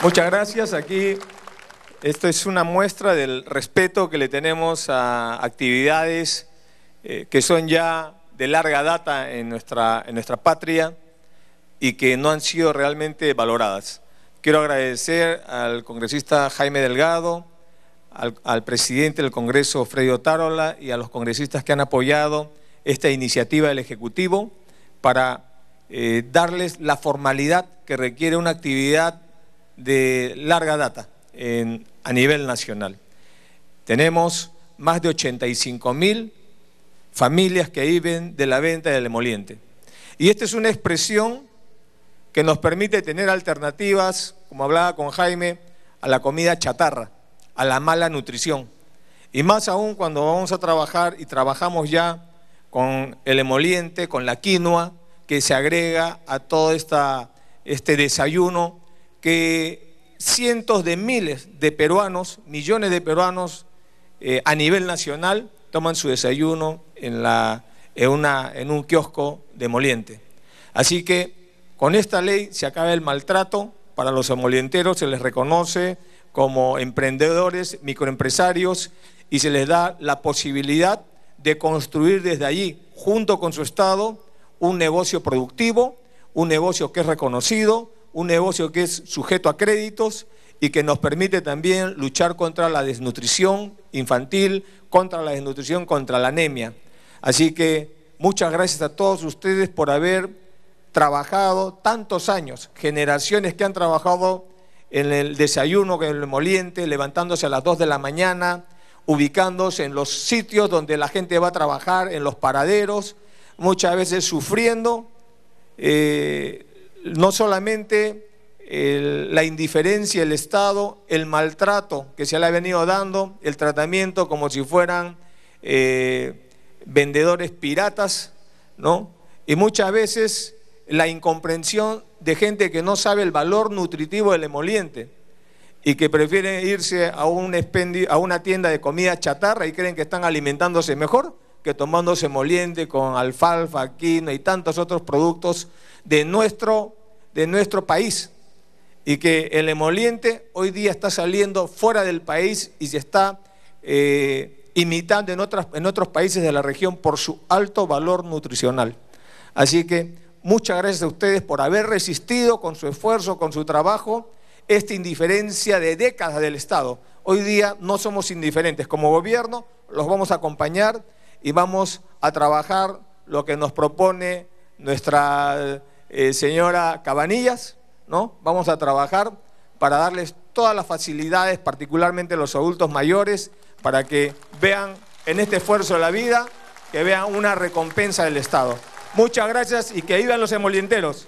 Muchas gracias. Aquí esto es una muestra del respeto que le tenemos a actividades eh, que son ya de larga data en nuestra, en nuestra patria y que no han sido realmente valoradas. Quiero agradecer al congresista Jaime Delgado, al, presidente del Congreso, Freddy Otárola, y a los congresistas que han apoyado esta iniciativa del Ejecutivo para eh, darles la formalidad que requiere una actividad de larga data a nivel nacional. Tenemos más de 85 mil familias que viven de la venta del emoliente. Y esta es una expresión que nos permite tener alternativas, como hablaba con Jaime, a la comida chatarra, a la mala nutrición. Y más aún cuando vamos a trabajar y trabajamos ya con el emoliente, con la quinoa, que se agrega a todo esta, este desayuno que cientos de miles de peruanos, millones de peruanos eh, a nivel nacional toman su desayuno en, la, en, una, en un kiosco de emoliente. Así que con esta ley se acaba el maltrato para los emolienteros, se les reconoce como emprendedores, microempresarios y se les da la posibilidad de construir desde allí, junto con su Estado, un negocio productivo, un negocio que es reconocido, un negocio que es sujeto a créditos y que nos permite también luchar contra la desnutrición infantil, contra la desnutrición, contra la anemia. Así que muchas gracias a todos ustedes por haber trabajado tantos años, generaciones que han trabajado en el desayuno, en el moliente, levantándose a las 2 de la mañana, ubicándose en los sitios donde la gente va a trabajar, en los paraderos, muchas veces sufriendo eh, no solamente la indiferencia del Estado, el maltrato que se le ha venido dando, el tratamiento como si fueran eh, vendedores piratas, ¿no? Y muchas veces la incomprensión de gente que no sabe el valor nutritivo del emoliente y que prefiere irse a, un a una tienda de comida chatarra y creen que están alimentándose mejor que tomándose emoliente con alfalfa, quinoa y tantos otros productos de nuestro, de nuestro país. Y que el emoliente hoy día está saliendo fuera del país y se está eh, imitando en, otras, en otros países de la región por su alto valor nutricional. Así que Muchas gracias a ustedes por haber resistido con su esfuerzo, con su trabajo, esta indiferencia de décadas del Estado. Hoy día no somos indiferentes. Como gobierno los vamos a acompañar y vamos a trabajar lo que nos propone nuestra eh, señora Cabanillas, ¿no? Vamos a trabajar para darles todas las facilidades, particularmente los adultos mayores, para que vean en este esfuerzo de la vida, que vean una recompensa del Estado. Muchas gracias y que vivan los emolienteros.